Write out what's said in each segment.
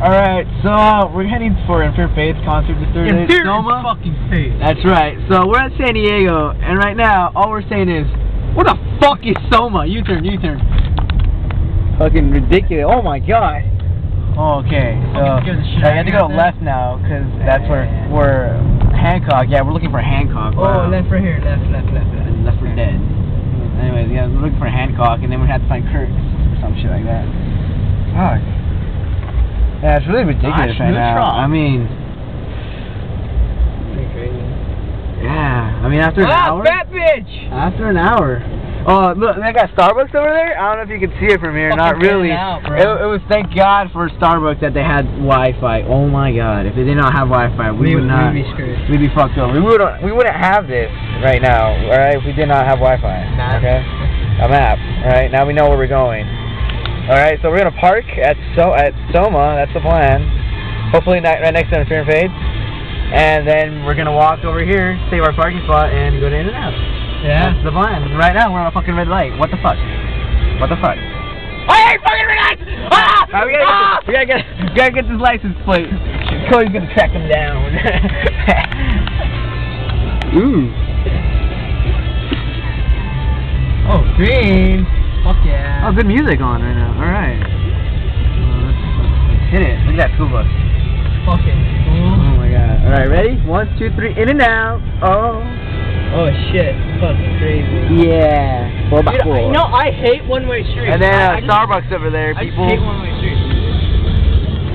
Alright, so uh, we're heading for In Fear Faith concert this Thursday. Infer Soma. fucking faith. That's right. So we're at San Diego, and right now, all we're saying is, what the fuck is Soma? U-turn, U-turn. Fucking ridiculous. Oh my god. Oh, okay. So, Fucking scared the shit I out have to go you out left now, because that's where, we're... Hancock, yeah, we're looking for Hancock. Oh, left right here, left, left, left, left. And left for dead. Anyways, yeah, we're looking for Hancock, and then we had to find Kurt, or some shit like that. Fuck. Yeah, it's really ridiculous Gosh, right now. I mean, yeah. I mean, after an Ah, hour. fat bitch! After an hour. Oh, look, they got Starbucks over there. I don't know if you can see it from here. Not really. out. It, it was thank God for Starbucks that they had Wi-Fi. Oh my God! If they did not have Wi-Fi, we, We- would not. we'd be screwed. We'd be fucked up. We wouldn't. We wouldn't have this right now. All right, if we did not have Wi-Fi. Nah. Okay. A map. All right. Now we know where we're going. All right. So we're gonna park at so at Soma. That's the plan. Hopefully not right next to the Fear and Faith. And then we're gonna walk over here, save our parking spot, and go to In and Out. Yeah. That's the plan. Right now, we're on a fucking red light. What the fuck? What the fuck? I hate fucking red lights! Ah! Ah, we, gotta Ah! get, we, gotta get, we gotta get this license plate. Cody's gonna track him down. Ooh. Oh, green. Yeah. Oh, good music on right now. Alright. Uh, let's, let's hit it. Look at that school bus. Fucking cool. Oh my god. Alright, ready? One, two, three, in and out. Oh. Oh shit. Fucking crazy. Yeah. Four by Dude, four. you know, I hate one-way streets. and then I, uh, I just- Starbucks over there. I just People. hate one-way streets.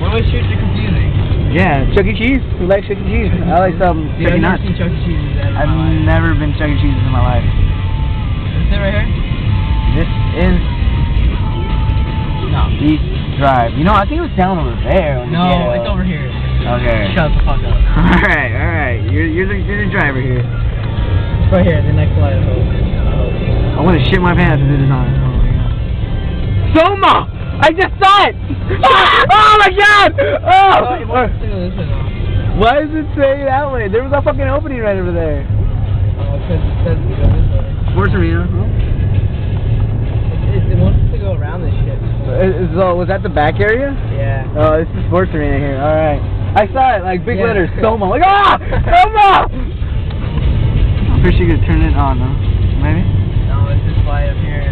One-way streets are confusing. Yeah, Chuck E. Cheese. Who likes Chuck E. Cheese? I like some Dude, Chuck E. I've Nuts. Chuck E. Cheese's I've life. never been Chuck E. Cheese in my life. Is it right here? This is No. East Drive. You know, I think it was down over there. No, it's over here. Okay. Shut the fuck up. Alright, alright. You're, you're, the, you're the driver here. It's right here, the next light. I want to shit my pants if this is on. Oh my god. Soma! I just saw it! oh my god! Oh, it wants to go this way though. Why does it say that way? There was a fucking opening right over there. Oh, because it says to go this way. Sports arena. Is, uh, was that the back area? Yeah. Oh, this is sports arena here. All right. I saw it, like big Yeah. letters, Soma. Like, ah, Soma. I'm pretty sure you could turn it on, though. Maybe. No, it's just light up here.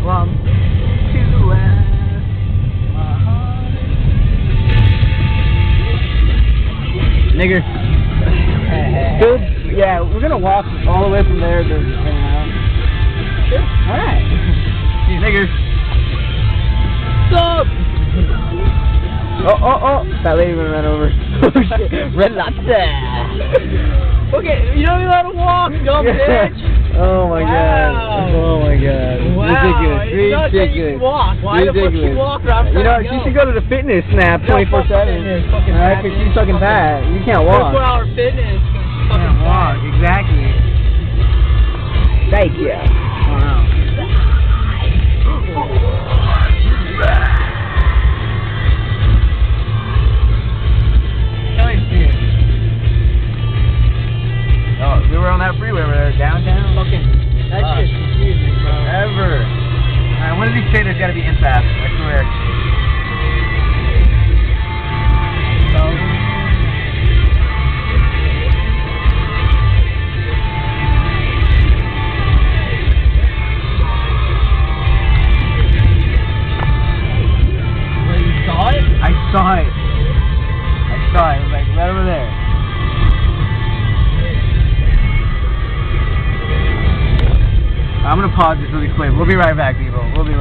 One, two, left. Nigger. Good. Yeah, we're gonna walk all the way from there to Out. Sure. All right. Nigger. Stop! Oh, oh, oh! That lady gonna run over. oh shit! Red lobster. Okay, you don't even let him walk, dumb bitch! Oh my god. Oh my god. Wow, Ridiculous. it's you Ridiculous. walk. Why the fuck Ridiculous. you walk where You know, she should go to the fitness snap No, 24 fuck 7. fitness, fucking Alright, because she's fucking fat. You can't walk. 24 hour fitness. You Fucking can't walk. Exactly. Thank you. One of these traders gotta be in fast. Pause this really quick. We'll be right back, people. We'll be right